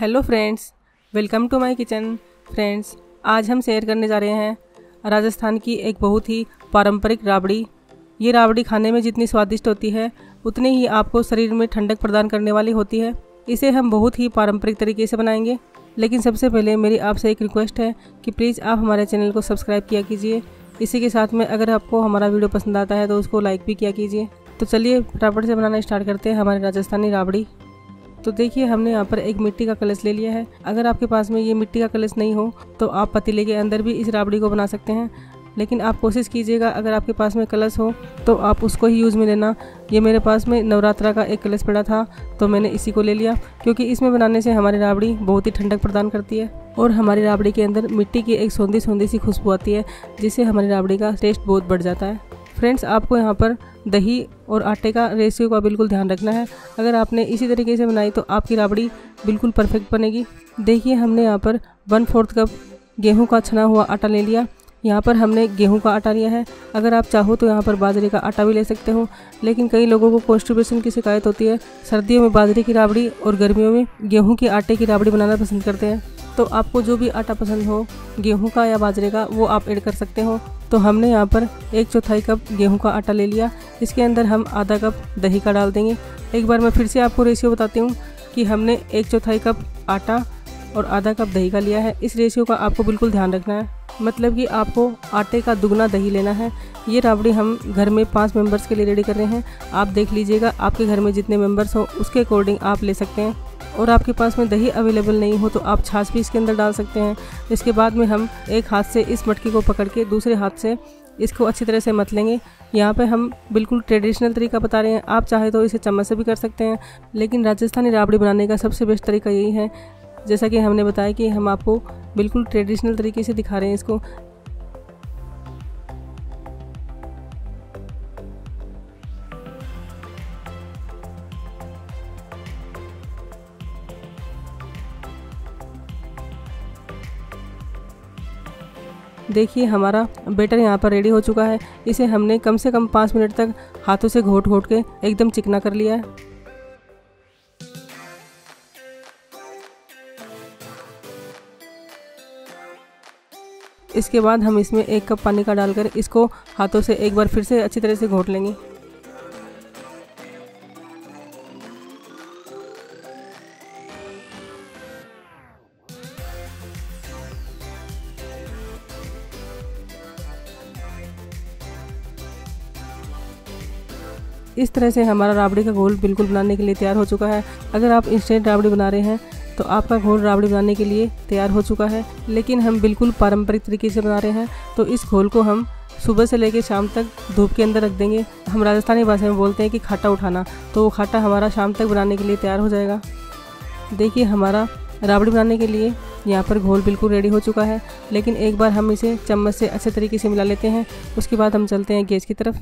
Hello friends, welcome to my kitchen. Friends, आज हम share करने जा रहे हैं राजस्थान की एक बहुत ही पारंपरिक राबड़ी। ये राबड़ी खाने में जितनी स्वादिष्ट होती है, उतनी ही आपको शरीर में ठंडक प्रदान करने वाली होती है। इसे हम बहुत ही पारंपरिक तरीके से बनाएँगे। लेकिन सबसे पहले मेरी आपसे एक रिक्वेस्ट है कि प्लीज़ आप हमारे चैनल को सब्सक्राइब किया कीजिए। इसी के साथ में अगर आपको हमारा वीडियो पसंद आता है तो उसको लाइक भी किया कीजिए। तो चलिए फटाफट से बनाना स्टार्ट करते हैं हमारी राजस्थानी राबड़ी। तो देखिए, हमने यहाँ पर एक मिट्टी का कलश ले लिया है। अगर आपके पास में ये मिट्टी का कलश नहीं हो तो आप पतीले के अंदर भी इस राबड़ी को बना सकते हैं। लेकिन आप कोशिश कीजिएगा, अगर आपके पास में कलश हो तो आप उसको ही यूज़ में लेना। ये मेरे पास में नवरात्रा का एक कलश पड़ा था तो मैंने इसी को ले लिया, क्योंकि इसमें बनाने से हमारी राबड़ी बहुत ही ठंडक प्रदान करती है और हमारी राबड़ी के अंदर मिट्टी की एक सौंधी सौंधी सी खुशबू आती है, जिससे हमारी राबड़ी का टेस्ट बहुत बढ़ जाता है। फ्रेंड्स आपको यहाँ पर दही और आटे का रेशियो का बिल्कुल ध्यान रखना है। अगर आपने इसी तरीके से बनाई तो आपकी राबड़ी बिल्कुल परफेक्ट बनेगी। देखिए, हमने यहाँ पर वन फोर्थ कप गेहूँ का छना हुआ आटा ले लिया। यहाँ पर हमने गेहूँ का आटा लिया है। अगर आप चाहो तो यहाँ पर बाजरे का आटा भी ले सकते हो। लेकिन कई लोगों को कॉन्स्टिपेशन की शिकायत होती है। सर्दियों में बाजरे की राबड़ी और गर्मियों में गेहूँ के आटे की राबड़ी बनाना पसंद करते हैं। तो आपको जो भी आटा पसंद हो, गेहूँ का या बाजरे का, वो आप ऐड कर सकते हो। तो हमने यहाँ पर एक चौथाई कप गेहूँ का आटा ले लिया। इसके अंदर हम आधा कप दही का डाल देंगे। एक बार मैं फिर से आपको रेशियो बताती हूँ कि हमने एक चौथाई कप आटा और आधा कप दही का लिया है। इस रेशियो का आपको बिल्कुल ध्यान रखना है। मतलब कि आपको आटे का दुगना दही लेना है। ये राबड़ी हम घर में पाँच मेंबर्स के लिए रेडी कर रहे हैं। आप देख लीजिएगा, आपके घर में जितने मेंबर्स हो, उसके अकॉर्डिंग आप ले सकते हैं। और आपके पास में दही अवेलेबल नहीं हो तो आप छाछ भी इसके अंदर डाल सकते हैं। इसके बाद में हम एक हाथ से इस मटकी को पकड़ के दूसरे हाथ से इसको अच्छी तरह से मत लेंगे। यहाँ पे हम बिल्कुल ट्रेडिशनल तरीका बता रहे हैं। आप चाहे तो इसे चम्मच से भी कर सकते हैं, लेकिन राजस्थानी राबड़ी बनाने का सबसे बेस्ट तरीका यही है। जैसा कि हमने बताया कि हम आपको बिल्कुल ट्रेडिशनल तरीके से दिखा रहे हैं इसको। देखिए, हमारा बेटर यहाँ पर रेडी हो चुका है। इसे हमने कम से कम पाँच मिनट तक हाथों से घोट घोट के एकदम चिकना कर लिया है। इसके बाद हम इसमें एक कप पानी का डालकर इसको हाथों से एक बार फिर से अच्छी तरह से घोट लेंगे। इस तरह से हमारा राबड़ी का घोल बिल्कुल बनाने के लिए तैयार हो चुका है। अगर आप इंस्टेंट राबड़ी बना रहे हैं तो आपका घोल राबड़ी बनाने के लिए तैयार हो चुका है। लेकिन हम बिल्कुल पारंपरिक तरीके से बना रहे हैं तो इस घोल को हम सुबह से लेकर शाम तक धूप के अंदर रख देंगे। हम राजस्थानी भाषा में बोलते हैं कि खाटा उठाना तो वो खाटा हमारा शाम तक बनाने के लिए तैयार हो जाएगा। देखिए, हमारा राबड़ी बनाने के लिए यहाँ पर घोल बिल्कुल रेडी हो चुका है, लेकिन एक बार हम इसे चम्मच से अच्छे तरीके से मिला लेते हैं। उसके बाद हम चलते हैं गैस की तरफ़।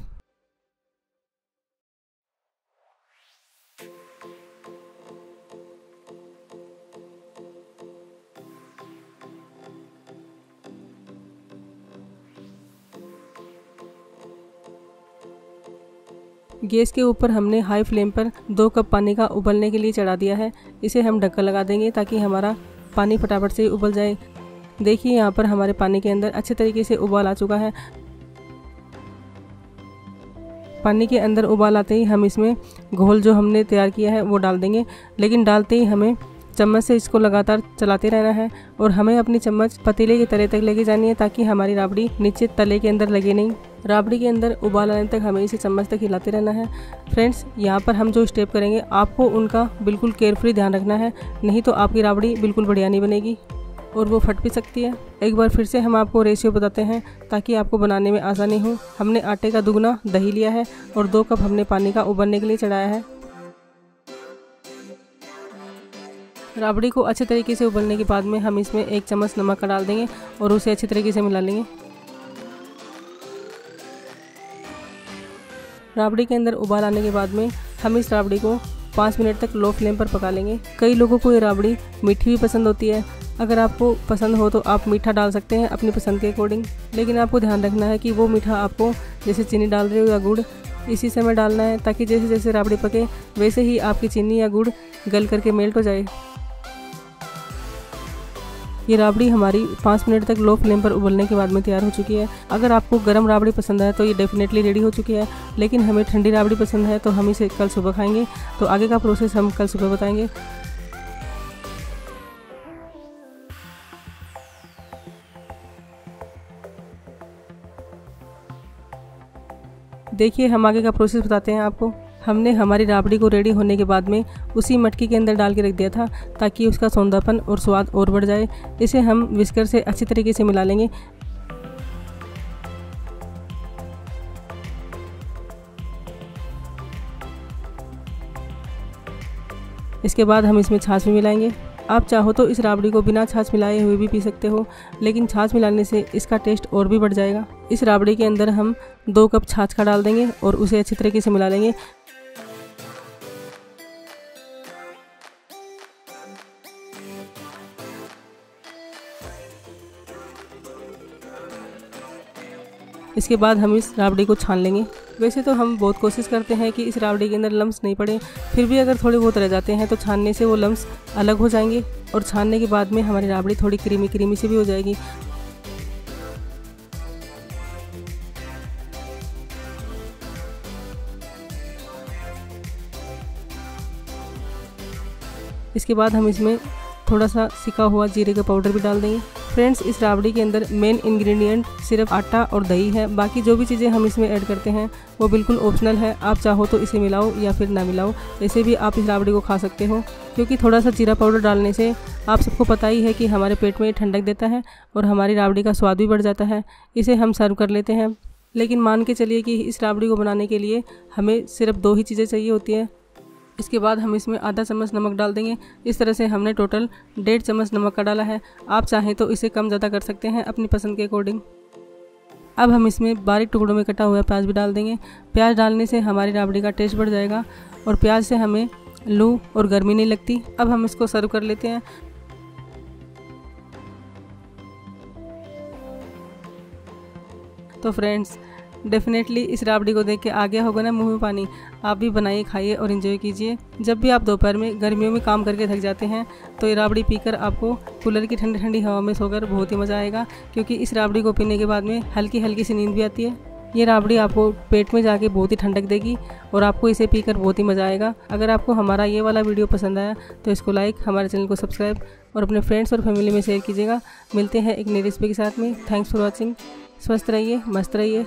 गैस के ऊपर हमने हाई फ्लेम पर दो कप पानी का उबलने के लिए चढ़ा दिया है। इसे हम ढक्कन लगा देंगे ताकि हमारा पानी फटाफट से उबल जाए। देखिए, यहाँ पर हमारे पानी के अंदर अच्छे तरीके से उबाल आ चुका है। पानी के अंदर उबाल आते ही हम इसमें घोल जो हमने तैयार किया है, वो डाल देंगे। लेकिन डालते ही हमें चम्मच से इसको लगातार चलाते रहना है और हमें अपनी चम्मच पतीले के तले तक लेके जानी है ताकि हमारी राबड़ी नीचे तले के अंदर लगे नहीं। राबड़ी के अंदर उबाल आने तक हमें इसे चम्मच तक हिलाते रहना है। फ्रेंड्स, यहाँ पर हम जो स्टेप करेंगे, आपको उनका बिल्कुल केयरफुली ध्यान रखना है। नहीं तो आपकी राबड़ी बिल्कुल बढ़िया नहीं बनेगी और वो फट भी सकती है। एक बार फिर से हम आपको रेशियो बताते हैं ताकि आपको बनाने में आसानी हो। हमने आटे का दुगना दही लिया है और दो कप हमने पानी का उबलने के लिए चढ़ाया है। राबड़ी को अच्छे तरीके से उबलने के बाद में हम इसमें एक चम्मच नमक का डाल देंगे और उसे अच्छी तरीके से मिला लेंगे। राबड़ी के अंदर उबाल आने के बाद में हम इस राबड़ी को पाँच मिनट तक लो फ्लेम पर पका लेंगे। कई लोगों को ये राबड़ी मीठी भी पसंद होती है। अगर आपको पसंद हो तो आप मीठा डाल सकते हैं अपनी पसंद के अकॉर्डिंग। लेकिन आपको ध्यान रखना है कि वो मीठा आपको जैसे चीनी डाल रहे हो या गुड़, इसी समय डालना है ताकि जैसे जैसे राबड़ी पके, वैसे ही आपकी चीनी या गुड़ गल करके मेल्ट हो जाए। ये राबड़ी हमारी पाँच मिनट तक लो फ्लेम पर उबलने के बाद में तैयार हो चुकी है। अगर आपको गर्म राबड़ी पसंद है तो ये डेफिनेटली रेडी हो चुकी है। लेकिन हमें ठंडी राबड़ी पसंद है तो हम इसे कल सुबह खाएँगे। तो आगे का प्रोसेस हम कल सुबह बताएँगे। देखिए, हम आगे का प्रोसेस बताते हैं आपको। हमने हमारी राबड़ी को रेडी होने के बाद में उसी मटकी के अंदर डाल के रख दिया था, ताकि उसका सौंदापन और स्वाद और बढ़ जाए। इसे हम विस्कर से अच्छी तरीके से मिला लेंगे। इसके बाद हम इसमें छाछ भी मिलाएँगे। आप चाहो तो इस राबड़ी को बिना छाछ मिलाए हुए भी पी सकते हो, लेकिन छाछ मिलाने से इसका टेस्ट और भी बढ़ जाएगा। इस राबड़ी के अंदर हम दो कप छाछ का डाल देंगे और उसे अच्छी तरीके से मिला लेंगे। इसके बाद हम इस राबड़ी को छान लेंगे। वैसे तो हम बहुत कोशिश करते हैं कि इस राबड़ी के अंदर लम्स नहीं पड़े। फिर भी अगर थोड़े बहुत रह जाते हैं तो छानने से वो लम्स अलग हो जाएँगे और छानने के बाद में हमारी राबड़ी थोड़ी क्रीमी क्रीमी सी भी हो जाएगी। इसके बाद हम इसमें थोड़ा सा सिका हुआ जीरे का पाउडर भी डाल देंगे। फ्रेंड्स, इस राबड़ी के अंदर मेन इंग्रेडिएंट सिर्फ़ आटा और दही है। बाकी जो भी चीज़ें हम इसमें ऐड करते हैं, वो बिल्कुल ऑप्शनल है। आप चाहो तो इसे मिलाओ या फिर ना मिलाओ, ऐसे भी आप इस राबड़ी को खा सकते हो। क्योंकि थोड़ा सा जीरा पाउडर डालने से आप सबको पता ही है कि हमारे पेट में ठंडक देता है और हमारी राबड़ी का स्वाद भी बढ़ जाता है। इसे हम सर्व कर लेते हैं। लेकिन मान के चलिए कि इस राबड़ी को बनाने के लिए हमें सिर्फ़ दो ही चीज़ें चाहिए होती हैं। इसके बाद हम इसमें आधा चम्मच नमक डाल देंगे। इस तरह से हमने टोटल डेढ़ चम्मच नमक का डाला है। आप चाहें तो इसे कम ज़्यादा कर सकते हैं अपनी पसंद के अकॉर्डिंग अब हम इसमें बारीक टुकड़ों में कटा हुआ प्याज भी डाल देंगे। प्याज डालने से हमारी राबड़ी का टेस्ट बढ़ जाएगा और प्याज से हमें लू और गर्मी नहीं लगती। अब हम इसको सर्व कर लेते हैं। तो फ्रेंड्स डेफिनेटली इस राबड़ी को देख के आ गया होगा ना मुँह में पानी। आप भी बनाइए, खाइए और इन्जॉय कीजिए। जब भी आप दोपहर में गर्मियों में काम करके थक जाते हैं तो ये राबड़ी पीकर आपको कूलर की ठंडी ठंडी हवा में सोकर बहुत ही मज़ा आएगा, क्योंकि इस राबड़ी को पीने के बाद में हल्की हल्की सी नींद भी आती है। ये राबड़ी आपको पेट में जाके बहुत ही ठंडक देगी और आपको इसे पीकर बहुत ही मज़ा आएगा। अगर आपको हमारा ये वाला वीडियो पसंद आया तो इसको लाइक हमारे चैनल को सब्सक्राइब और अपने फ्रेंड्स और फैमिली में शेयर कीजिएगा। मिलते हैं एक नई रेसिपी के साथ में। थैंक्स फॉर वॉचिंग स्वस्थ रहिए, मस्त रहिए.